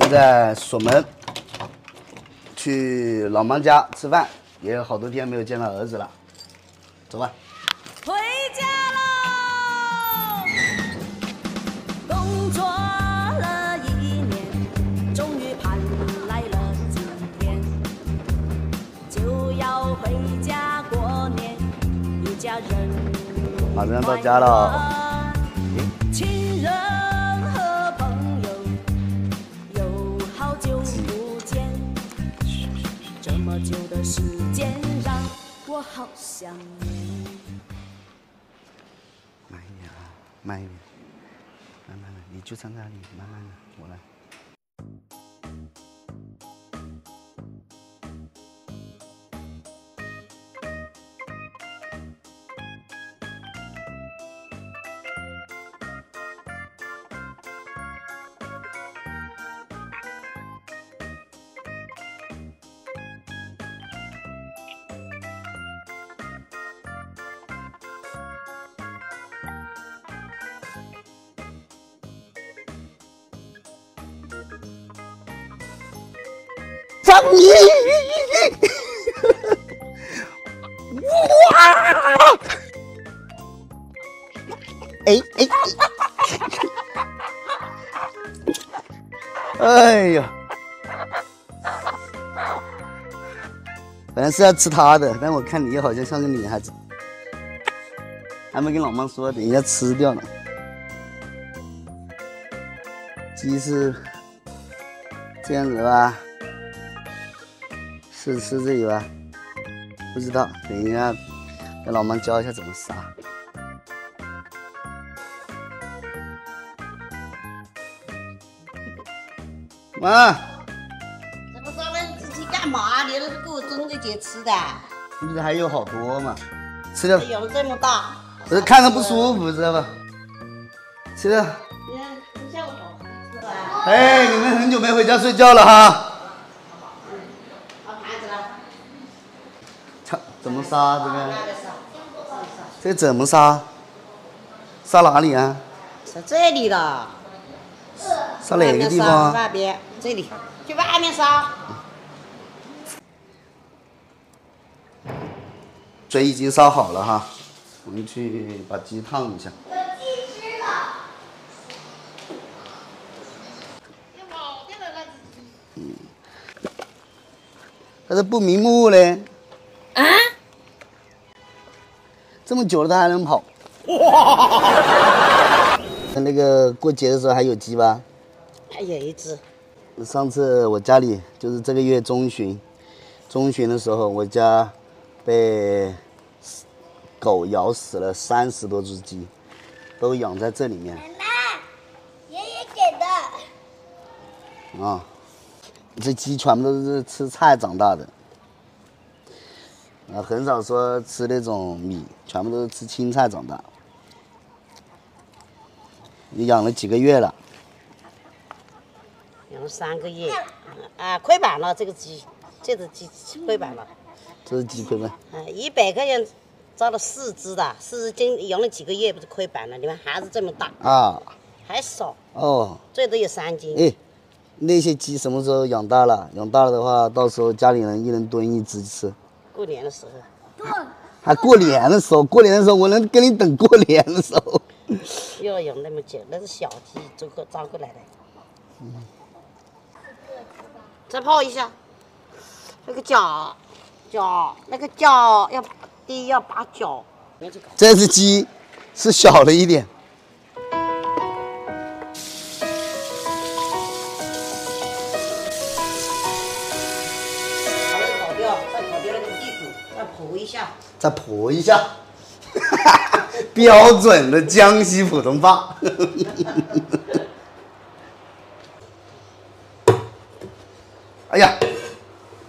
现在锁门，去老妈家吃饭，也有好多天没有见到儿子了，走吧。回家喽！工作了一年，终于盼来了今天，就要回家过年，一家人马上到家了。时间让我好想你。慢一点啊，慢一点，慢慢的，你就站在那里，慢慢的，我来。张一，哇！哎哎哎！哎呀，本来是要吃它的，但我看你好像像个女孩子，还没跟老妈说，等一下吃掉了。鸡是这样子吧？是吃这个吧？不知道，等一下给老妈教一下怎么杀。妈，怎么着了？你自己干嘛？你那是给我蒸着节吃的，你这还有好多嘛？吃掉，有这么大。我是看着不舒服，知道吧？吃掉。你看，你下午好吃吧？哎，你们很久没回家睡觉了哈？把盘子了。操，怎么杀这个？这怎么杀？杀哪里啊？杀这里的。杀哪个地方啊？外边，这里，去外面杀。水已经烧好了哈，我们去把鸡烫一下。嗯，它是不瞑目嘞。这么久了，它还能跑？哇！那个过节的时候还有鸡吧？还有一只，上次我家里就是这个月中旬，中旬的时候，我家被狗咬死了三十多只鸡，都养在这里面奶奶，爷爷给的。啊。这鸡全部都是吃菜长大的，啊，很少说吃那种米，全部都是吃青菜长大。你养了几个月了？养了三个月，啊，亏本了这个鸡，这只鸡亏本了，这是鸡亏本。啊，一百块钱招了四只的，四只斤养了几个月不是亏本了？你看还是这么大，啊，还少，哦，最多有三斤。哎，那些鸡什么时候养大了？养大了的话，到时候家里人一人炖一只吃。过年的时候，还过。年的时候，过年的时候我能跟你等过年的时候。要养那么久，那是小鸡招过招过来的。再泡一下，那个脚，脚那个脚要第一要把脚，这只鸡是小了一点，股，再剖一下。再剖一下，标准的江西普通话。哎呀，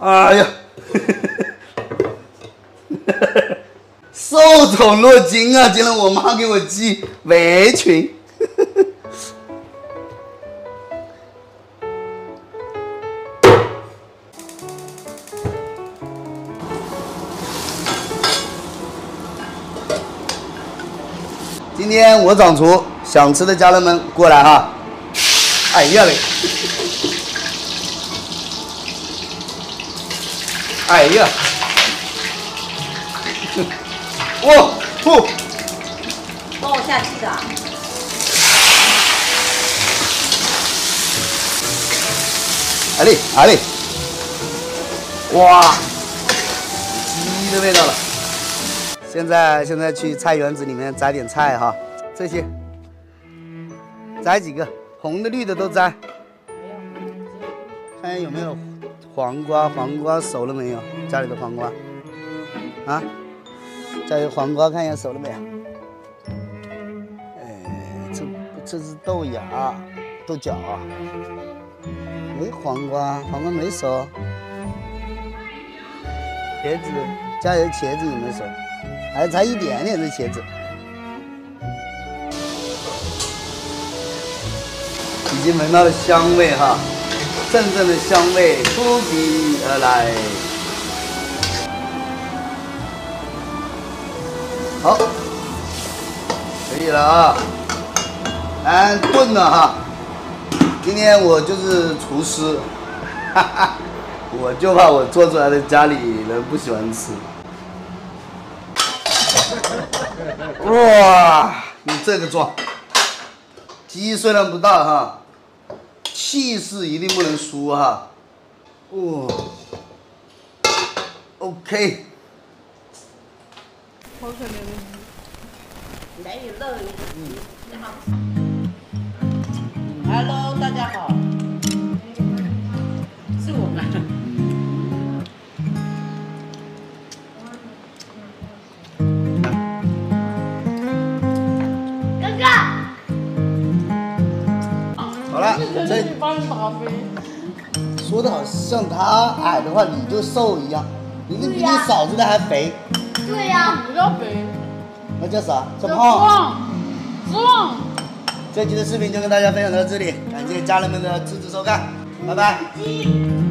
哎呀，受宠若惊啊！今天我妈给我寄围裙。今天我掌厨，想吃的家人们过来哈。哎呀嘞！哎呀！哇！吐！帮我下去的。阿嘞，阿嘞！哇，鸡的味道了。现在现在去菜园子里面摘点菜哈，这些摘几个，红的绿的都摘。看有没有黄瓜，黄瓜熟了没有？家里的黄瓜啊，家里的黄瓜看一下熟了没有？哎，这这是豆芽、豆角。没黄瓜，黄瓜没熟。茄子，家里的茄子有没有熟？还差一点点的茄子。已经闻到了香味哈，阵阵的香味扑鼻而来。好，可以了啊，来炖了哈。今天我就是厨师，哈哈，我就怕我做出来的家里人不喜欢吃。哇，你这个妆，鸡虽然不大哈，气势一定不能输哈。哇，OK。来点肉，嗯，好。Hello，大家好，好了，这帮你打飞。说的好像他矮的话你就瘦一样，你这比你嫂子的还肥，对呀、不叫肥，那叫啥？叫叫胖。壮，壮。这期的视频就跟大家分享到这里，感谢家人们的支持收看，拜拜。鸡。